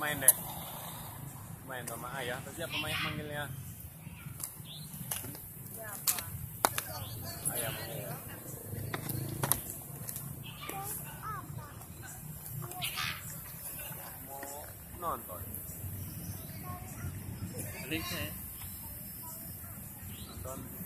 main deh. Main sama ayah ah, terus siapa main manggilnya? Siapa? Ya, ayah manggil mau nonton? Balik ya. nonton.